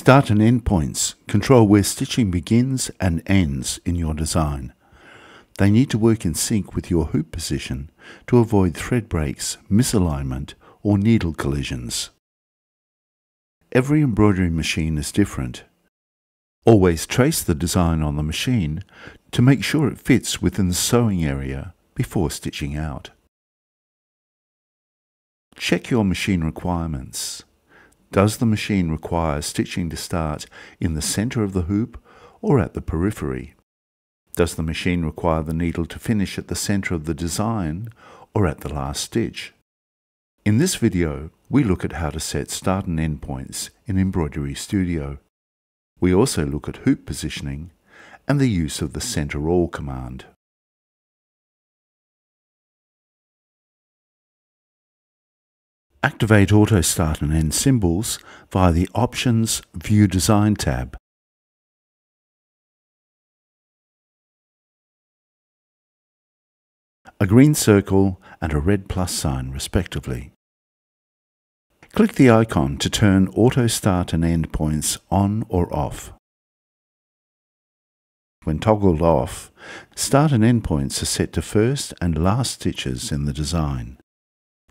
Start and end points control where stitching begins and ends in your design. They need to work in sync with your hoop position to avoid thread breaks, misalignment, or needle collisions. Every embroidery machine is different. Always trace the design on the machine to make sure it fits within the sewing area before stitching out. Check your machine requirements. Does the machine require stitching to start in the center of the hoop or at the periphery? Does the machine require the needle to finish at the center of the design or at the last stitch? In this video, we look at how to set start and end points in Embroidery Studio. We also look at hoop positioning and the use of the center all command. Activate Auto Start and End symbols via the Options View Design tab. A green circle and a red plus sign respectively. Click the icon to turn Auto Start and End points on or off. When toggled off, start and end points are set to first and last stitches in the design.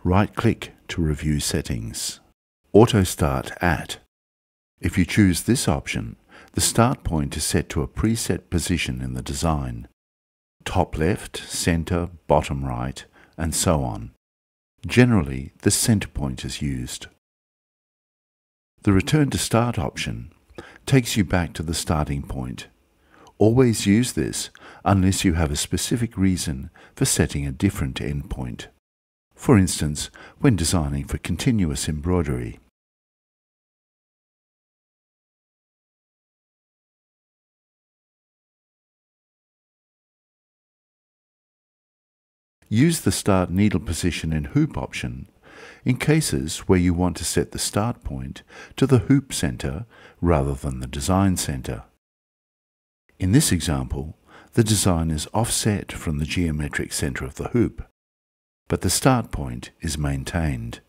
Right-click to review settings. Auto Start At. If you choose this option, the start point is set to a preset position in the design. Top left, center, bottom right, and so on. Generally, the center point is used. The Return to Start option takes you back to the starting point. Always use this unless you have a specific reason for setting a different endpoint for instance when designing for continuous embroidery. Use the Start Needle Position in Hoop option in cases where you want to set the start point to the hoop center rather than the design center. In this example, the design is offset from the geometric center of the hoop but the start point is maintained.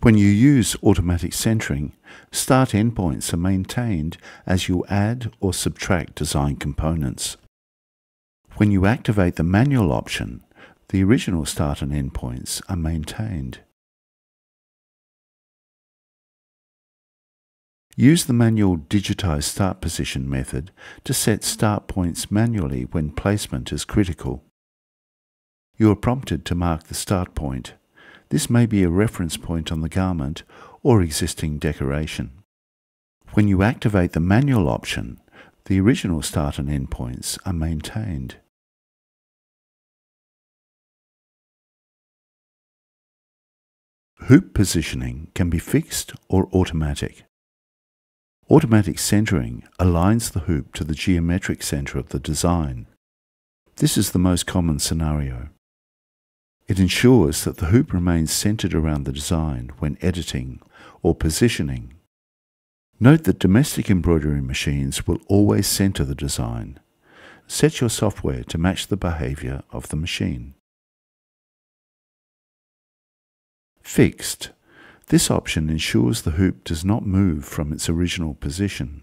When you use automatic centering, start endpoints are maintained as you add or subtract design components. When you activate the manual option, the original start and endpoints are maintained. Use the manual digitize start position method to set start points manually when placement is critical. You are prompted to mark the start point. This may be a reference point on the garment or existing decoration. When you activate the manual option, the original start and end points are maintained. Hoop positioning can be fixed or automatic. Automatic centering aligns the hoop to the geometric center of the design. This is the most common scenario. It ensures that the hoop remains centered around the design when editing or positioning. Note that domestic embroidery machines will always center the design. Set your software to match the behavior of the machine. Fixed this option ensures the hoop does not move from its original position.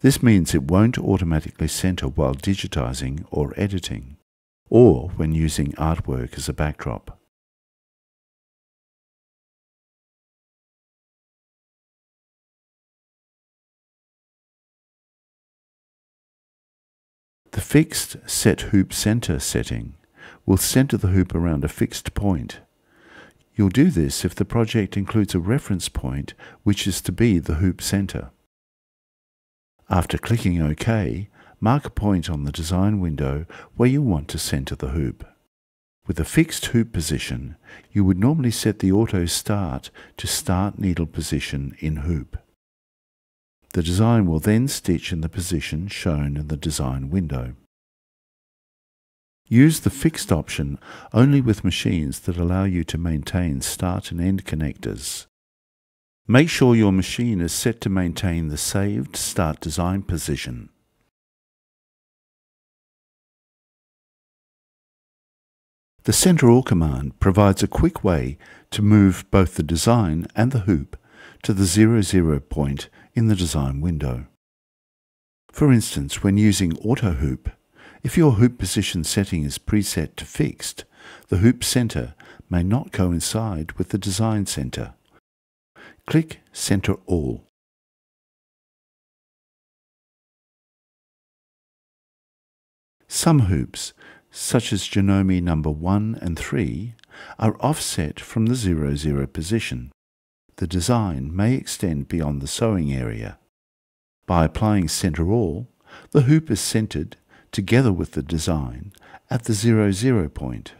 This means it won't automatically center while digitizing or editing, or when using artwork as a backdrop. The fixed Set Hoop Center setting will center the hoop around a fixed point You'll do this if the project includes a reference point which is to be the hoop center. After clicking OK, mark a point on the design window where you want to center the hoop. With a fixed hoop position, you would normally set the auto start to start needle position in hoop. The design will then stitch in the position shown in the design window. Use the fixed option only with machines that allow you to maintain start and end connectors. Make sure your machine is set to maintain the saved start design position. The Center All command provides a quick way to move both the design and the hoop to the 00 point in the design window. For instance, when using Auto Hoop, if your hoop position setting is preset to fixed, the hoop center may not coincide with the design center. Click Center All. Some hoops such as Janome number 1 and 3, are offset from the 0, 0 position. The design may extend beyond the sewing area. By applying center all, the hoop is centered together with the design at the 0, 0 point.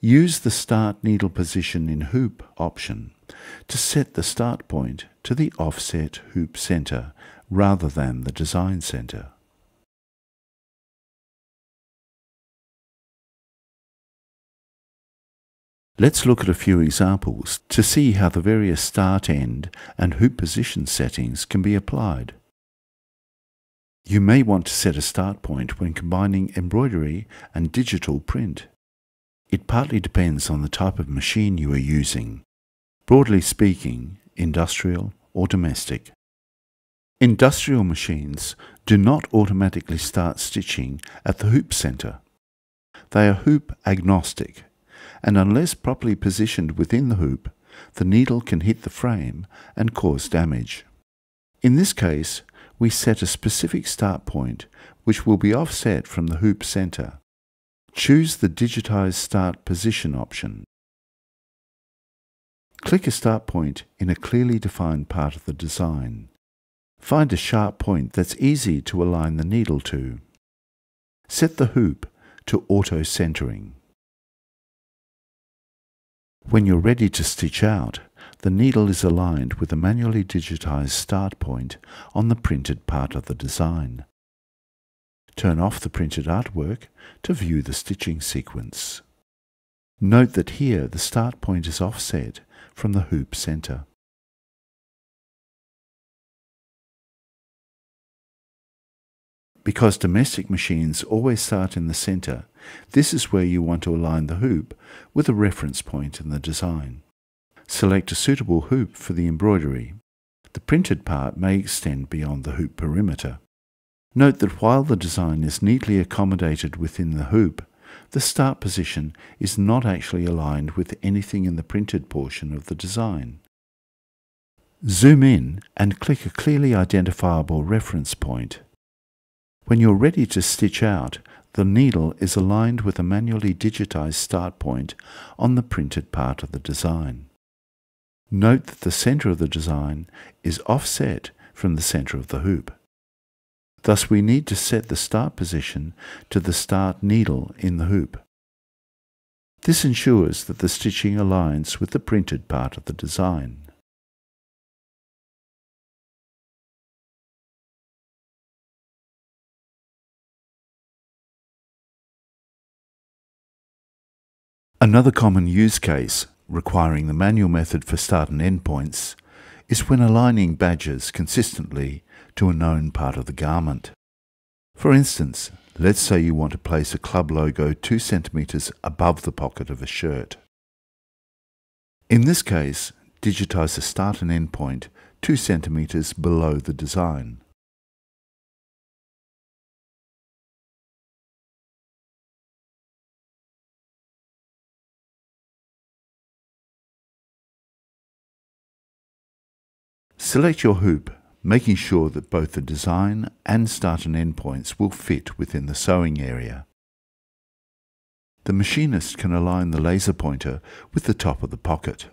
Use the Start Needle Position in Hoop option to set the start point to the offset hoop center rather than the design center. Let's look at a few examples to see how the various start end and hoop position settings can be applied. You may want to set a start point when combining embroidery and digital print. It partly depends on the type of machine you are using. Broadly speaking, industrial or domestic. Industrial machines do not automatically start stitching at the hoop center. They are hoop agnostic and unless properly positioned within the hoop, the needle can hit the frame and cause damage. In this case, we set a specific start point which will be offset from the hoop center. Choose the Digitize Start Position option. Click a start point in a clearly defined part of the design. Find a sharp point that's easy to align the needle to. Set the hoop to auto centering. When you're ready to stitch out, the needle is aligned with a manually digitized start point on the printed part of the design. Turn off the printed artwork to view the stitching sequence. Note that here the start point is offset from the hoop center. Because domestic machines always start in the center, this is where you want to align the hoop with a reference point in the design. Select a suitable hoop for the embroidery. The printed part may extend beyond the hoop perimeter. Note that while the design is neatly accommodated within the hoop, the start position is not actually aligned with anything in the printed portion of the design. Zoom in and click a clearly identifiable reference point. When you're ready to stitch out, the needle is aligned with a manually digitized start point on the printed part of the design. Note that the center of the design is offset from the center of the hoop. Thus we need to set the start position to the start needle in the hoop. This ensures that the stitching aligns with the printed part of the design. Another common use case requiring the manual method for start and end points is when aligning badges consistently to a known part of the garment. For instance, let's say you want to place a club logo 2 centimeters above the pocket of a shirt. In this case, digitize the start and end point 2 centimeters below the design. Select your hoop, making sure that both the design and start and end points will fit within the sewing area. The machinist can align the laser pointer with the top of the pocket.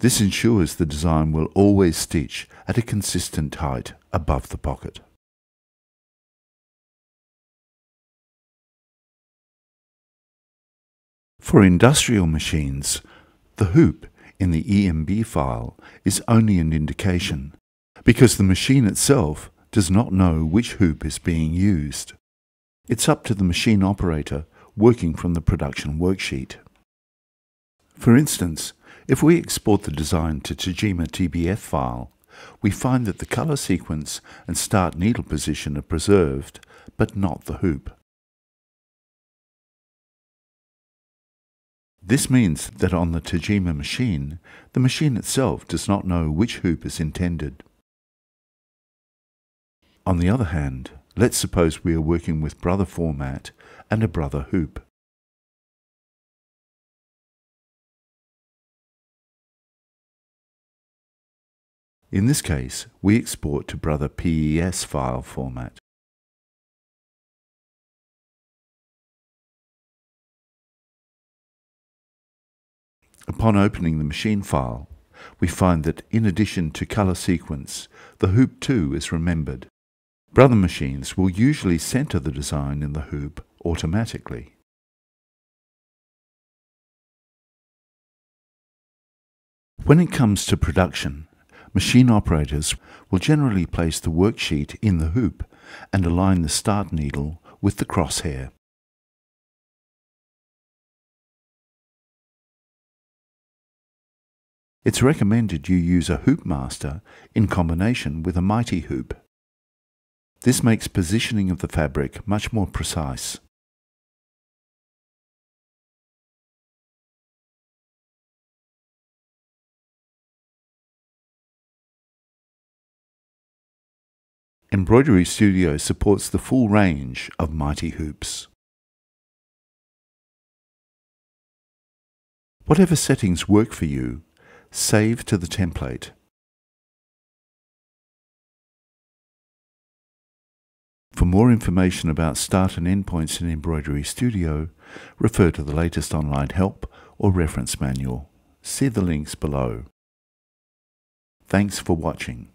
This ensures the design will always stitch at a consistent height above the pocket. For industrial machines, the hoop in the EMB file is only an indication, because the machine itself does not know which hoop is being used. It's up to the machine operator working from the production worksheet. For instance, if we export the design to Tajima TBF file, we find that the color sequence and start needle position are preserved, but not the hoop. This means that on the Tajima machine, the machine itself does not know which hoop is intended. On the other hand, let's suppose we are working with brother format and a brother hoop. In this case, we export to brother PES file format. Upon opening the machine file, we find that in addition to color sequence, the hoop too is remembered. Brother machines will usually center the design in the hoop automatically. When it comes to production, machine operators will generally place the worksheet in the hoop and align the start needle with the crosshair. It's recommended you use a hoop master in combination with a mighty hoop. This makes positioning of the fabric much more precise. Embroidery Studio supports the full range of Mighty hoops. Whatever settings work for you, save to the template. For more information about start and endpoints in Embroidery Studio, refer to the latest online help or reference manual. See the links below. Thanks for watching.